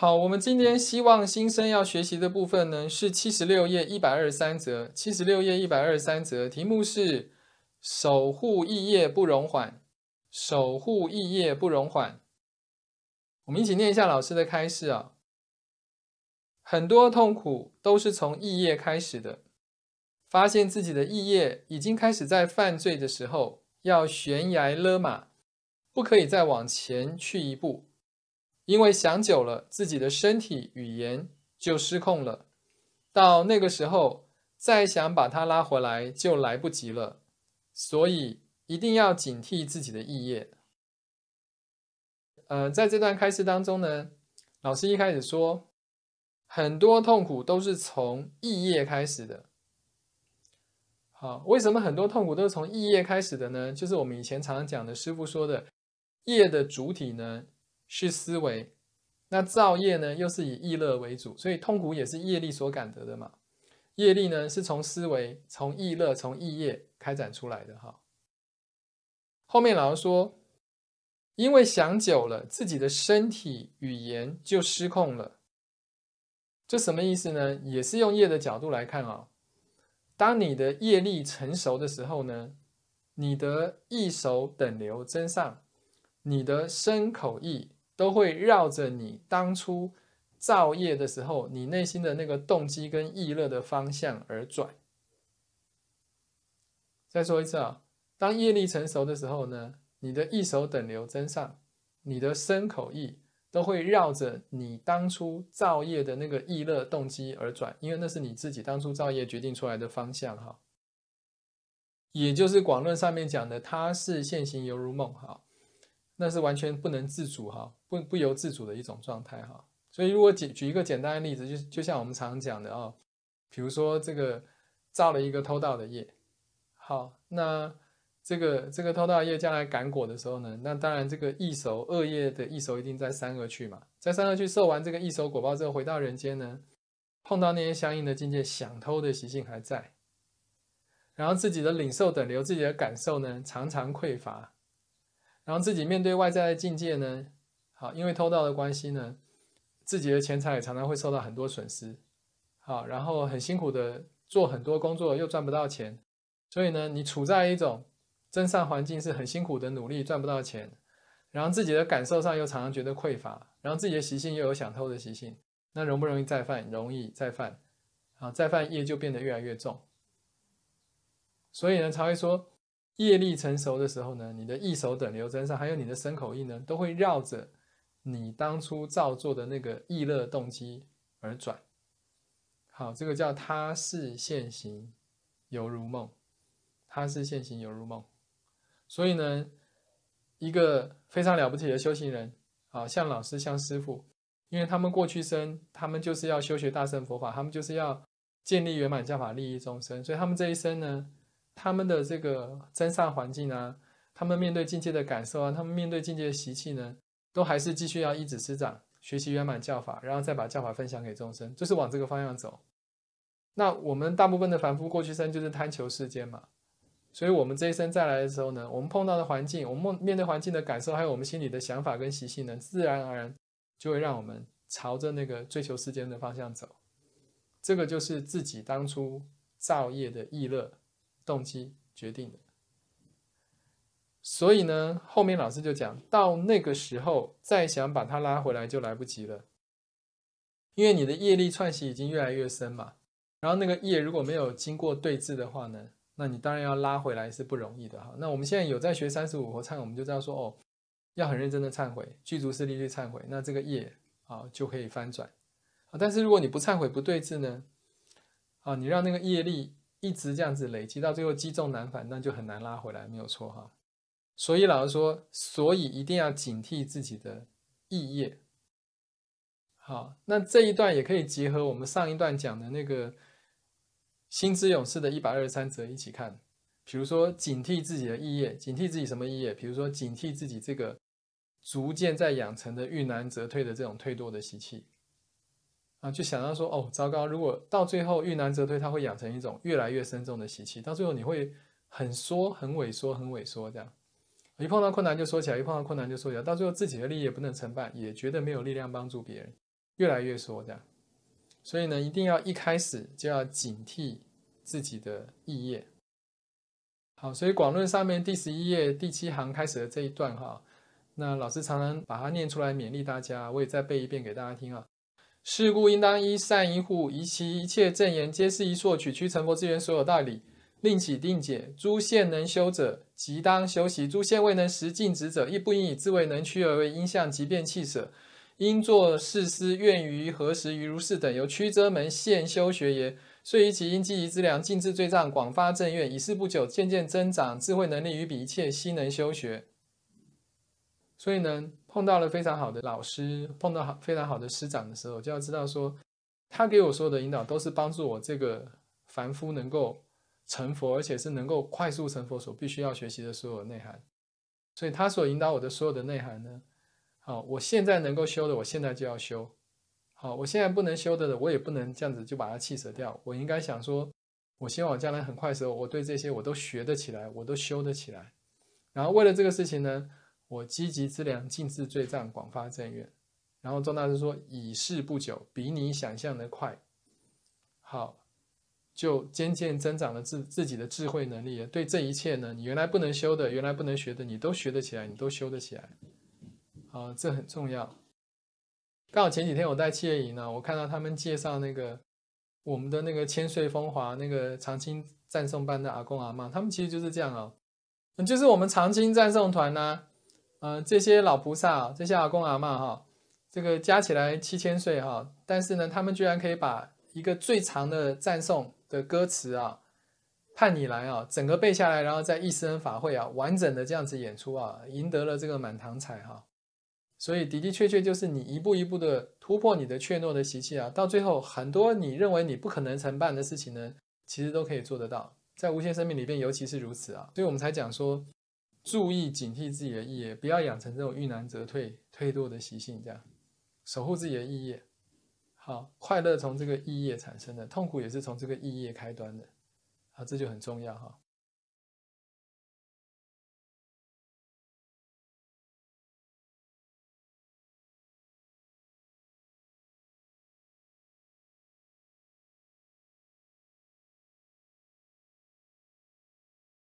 好，我们今天希望新生要学习的部分呢，是七十六页一百二十三则。七十六页一百二十三则，题目是“守护异业不容缓”。守护异业不容缓。我们一起念一下老师的开示啊。很多痛苦都是从异业开始的。发现自己的异业已经开始在犯罪的时候，要悬崖勒马，不可以再往前去一步。因为想久了，自己的身体语言就失控了，到那个时候再想把它拉回来就来不及了，所以一定要警惕自己的意业。呃，在这段开示当中呢，老师一开始说，很多痛苦都是从意业开始的。好，为什么很多痛苦都是从意业开始的呢？就是我们以前常常讲的，师傅说的，业的主体呢。是思维，那造业呢，又是以意乐为主，所以痛苦也是业力所感得的嘛。业力呢，是从思维、从意乐、从意业开展出来的哈。后面老师说，因为想久了，自己的身体语言就失控了。这什么意思呢？也是用业的角度来看啊。当你的业力成熟的时候呢，你的意熟等流增上，你的身口意。都会绕着你当初造业的时候，你内心的那个动机跟意乐的方向而转。再说一次啊，当业力成熟的时候呢，你的意手等流增上，你的身口意都会绕着你当初造业的那个意乐动机而转，因为那是你自己当初造业决定出来的方向哈。也就是广论上面讲的，他是现行犹如梦哈。那是完全不能自主哈，不不由自主的一种状态哈。所以如果举举一个简单的例子，就就像我们常讲的哦，比如说这个造了一个偷盗的业，好，那这个这个偷盗业将来赶果的时候呢，那当然这个异熟恶业的异熟一定在三恶去嘛，在三恶去受完这个异熟果报之后，回到人间呢，碰到那些相应的境界，想偷的习性还在，然后自己的领受等流，自己的感受呢，常常匮乏。然后自己面对外在的境界呢，好，因为偷盗的关系呢，自己的钱财也常常会受到很多损失，好，然后很辛苦的做很多工作又赚不到钱，所以呢，你处在一种真善环境是很辛苦的努力赚不到钱，然后自己的感受上又常常觉得匮乏，然后自己的习性又有想偷的习性，那容不容易再犯？容易再犯，啊，再犯业就变得越来越重，所以呢，才会说。业力成熟的时候呢，你的意手等流增上，还有你的身口意呢，都会绕着你当初造作的那个意乐动机而转。好，这个叫他是现行，犹如梦。他是现行，犹如梦。所以呢，一个非常了不起的修行人，啊，像老师，像师傅，因为他们过去生，他们就是要修学大乘佛法，他们就是要建立圆满教法，利益众生，所以他们这一生呢。他们的这个真善环境啊，他们面对境界的感受啊，他们面对境界的习气呢，都还是继续要依止师长，学习圆满教法，然后再把教法分享给众生，就是往这个方向走。那我们大部分的凡夫过去生就是贪求世间嘛，所以我们这一生再来的时候呢，我们碰到的环境，我们面对环境的感受，还有我们心里的想法跟习性呢，自然而然就会让我们朝着那个追求世间的方向走。这个就是自己当初造业的意乐。动机决定的，所以呢，后面老师就讲到那个时候再想把它拉回来就来不及了，因为你的业力串习已经越来越深嘛。然后那个业如果没有经过对峙的话呢，那你当然要拉回来是不容易的哈。那我们现在有在学三十五佛忏，我们就知道说哦，要很认真的忏悔，具足势力去忏悔，那这个业啊就可以翻转啊。但是如果你不忏悔不对峙呢，啊，你让那个业力。一直这样子累积到最后积重难返，那就很难拉回来，没有错哈。所以老师说，所以一定要警惕自己的意业。好，那这一段也可以结合我们上一段讲的那个心之勇士的一百二十三则一起看。比如说，警惕自己的意业，警惕自己什么意业？比如说，警惕自己这个逐渐在养成的遇难则退的这种退堕的习气。啊，就想到说，哦，糟糕！如果到最后遇难则退，他会养成一种越来越深重的习气，到最后你会很缩、很萎缩、很萎缩，这样一碰到困难就缩起来，一碰到困难就缩起来，到最后自己的利益也不能承办，也觉得没有力量帮助别人，越来越缩这样。所以呢，一定要一开始就要警惕自己的意业。好，所以广论上面第十一页第七行开始的这一段哈，那老师常常把它念出来勉励大家，我也再背一遍给大家听啊。是故应当依善依护，以其一切正言，皆是一所取屈成佛之源所有道理，令其定解。诸现能修者，即当修习；诸现未能实尽职者，亦不应以自为能屈而为因相即便弃舍。应作事思，愿于何时于如是等，由曲遮门现修学也。遂以其因积疑之量，尽智罪障，广发正愿，以是不久，渐渐增长智慧能力，与彼一切悉能修学。所以呢，碰到了非常好的老师，碰到好非常好的师长的时候，就要知道说，他给我所有的引导，都是帮助我这个凡夫能够成佛，而且是能够快速成佛所必须要学习的所有内涵。所以他所引导我的所有的内涵呢，好，我现在能够修的，我现在就要修。好，我现在不能修的，我也不能这样子就把它弃舍掉。我应该想说，我希望我将来很快的时候，我对这些我都学得起来，我都修得起来。然后为了这个事情呢，我积极之良，尽治罪障，广发正愿。然后钟大师说，以事不久，比你想象的快。好，就渐渐增长了自自己的智慧能力。对这一切呢，你原来不能修的，原来不能学的，你都学得起来，你都修得起来。好，这很重要。刚好前几天我在企业营呢，我看到他们介绍那个我们的那个千岁风华那个长青赞颂班的阿公阿妈，他们其实就是这样哦，就是我们长青赞颂团呢，呃，这些老菩萨，这些阿公阿妈哈，这个加起来七千岁哈，但是呢，他们居然可以把一个最长的赞颂的歌词啊，盼你来啊，整个背下来，然后在一生法会啊，完整的这样子演出啊，赢得了这个满堂彩哈。所以的的确确就是你一步一步的突破你的怯懦的习气啊，到最后很多你认为你不可能承办的事情呢，其实都可以做得到。在无限生命里边，尤其是如此啊。所以我们才讲说，注意警惕自己的意业，不要养成这种遇难则退、退堕的习性，这样守护自己的意业。好，快乐从这个意业产生的，痛苦也是从这个意业开端的。啊，这就很重要哈。